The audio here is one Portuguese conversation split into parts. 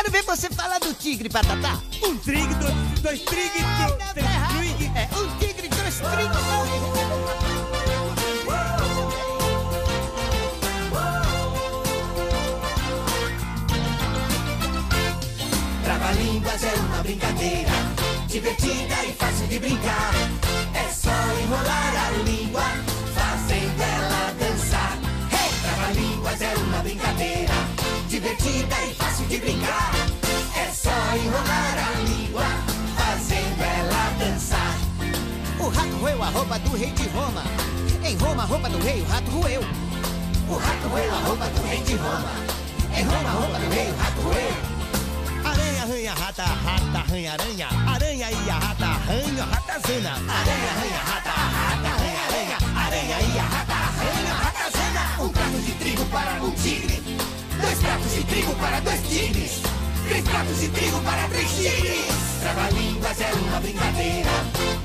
Quero ver você falar do tigre, Patatá. Um tigre, dois, dois tigres, É, três tigres. É, um tigre, dois tigres. Trava-línguas é uma brincadeira divertida e fácil de brincar. É só enrolar a língua, divertida e fácil de brincar. É só enrolar a língua, fazendo ela dançar. O rato roeu a roupa do rei de Roma. Em Roma, a roupa do rei, o rato roeu. O rato roeu a roupa do rei de Roma. Em Roma, a roupa do rei, o rato roeu. Aranha, arranha, rata, rata, arranha, aranha. Aranha e a rata, arranha, ratazana. Aranha, arranha, rata, de trigo para dois tigres. Três pratos de trigo para três tigres. Trava-línguas é uma brincadeira.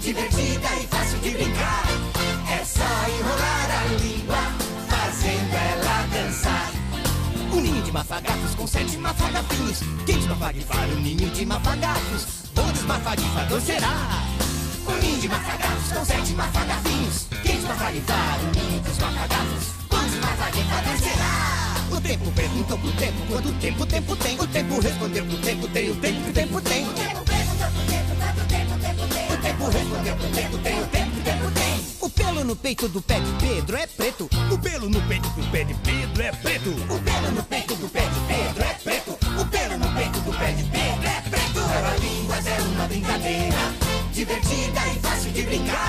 Divertida e fácil de brincar. É só enrolar a língua, fazendo ela dançar. Um ninho de mafagafos com sete mafagafinhos. Quem desmafagifar o ninho de mafagafos? Bom desmafagifador será. Um ninho de mafagafos com sete mafagafinhos. Quem desmafagifar o ninho dos mafagafos? Um desmafagifador será. Tempo perguntou pro tempo quanto tempo tempo tem. O tempo respondeu pro tempo tem. O tempo o tempo tem. O tempo pro tempo quanto tempo tempo tem. O tempo respondeu pro tempo tem. O tempo o tempo tem. O pelo no peito do pé de Pedro é preto. O pelo no peito do pé de Pedro é preto. O pelo no peito do pé de Pedro é preto. O pelo no peito do pé de Pedro é preto. Trava-línguas é uma brincadeira divertida e fácil de brincar.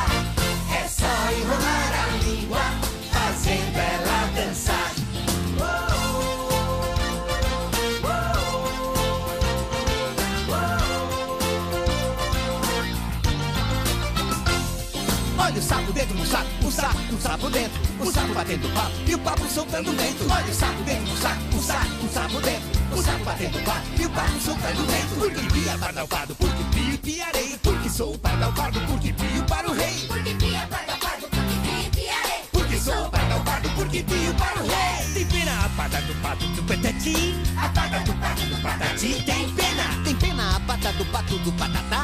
Olha o sapo dentro do saco, o saco o sapo dentro. O sapo batendo papo e o papo soltando vento. Olha o sapo dentro do saco, o saco o sapo dentro. O sapo batendo papo e o papo soltando vento. Porque pia pardalpado, porque pio e piarei. Porque sou o pardalpado, porque pio para o rei. Porque pia, parda, pardo, porque pia, piarei. Porque sou o pardalpado, porque pio para o rei. Tem pena a pata do pato do patati. A pata do pato do patati tem pena. Tem pena a pata do pato do patatá.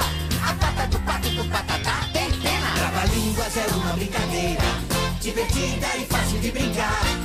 divertida e fácil de brincar.